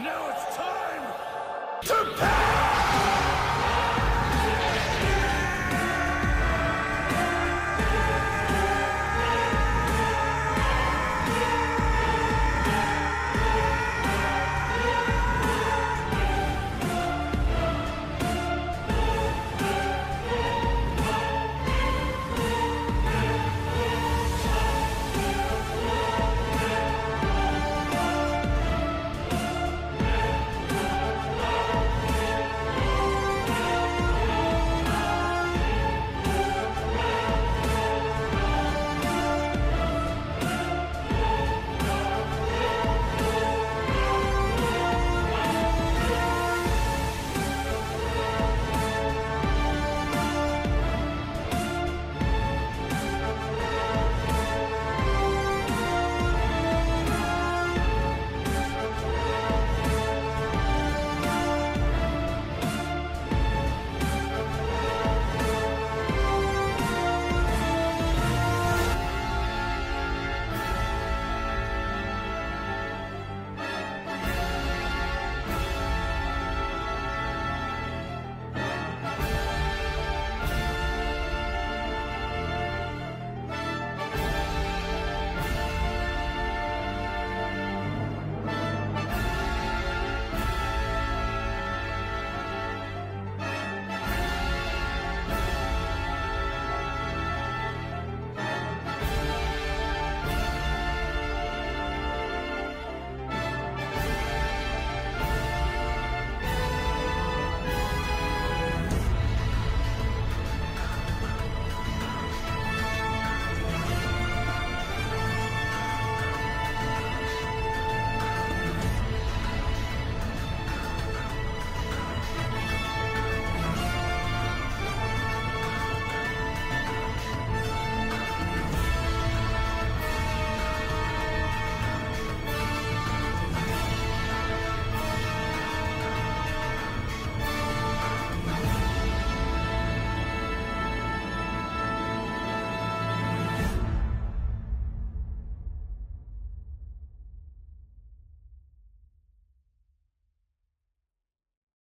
Now it's time to pass!